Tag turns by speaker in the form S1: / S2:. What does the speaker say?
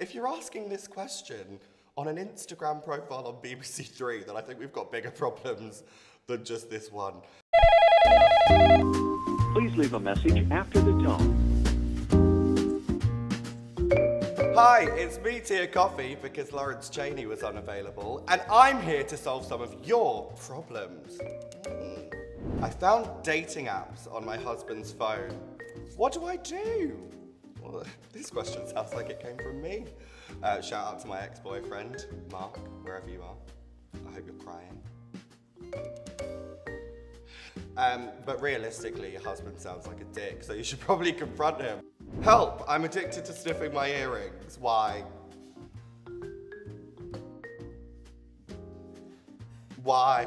S1: If you're asking this question on an Instagram profile on BBC Three, then I think we've got bigger problems than just this one.
S2: Please leave a message after the tone.
S1: Hi, it's me, Tia Kofi, because Lawrence Chaney was unavailable, and I'm here to solve some of your problems. Mm. I found dating apps on my husband's phone. What do I do? Well, this question sounds like it came from me. Uh, shout out to my ex-boyfriend, Mark, wherever you are. I hope you're crying. Um, but realistically, your husband sounds like a dick, so you should probably confront him. Help! I'm addicted to sniffing my earrings. Why? Why?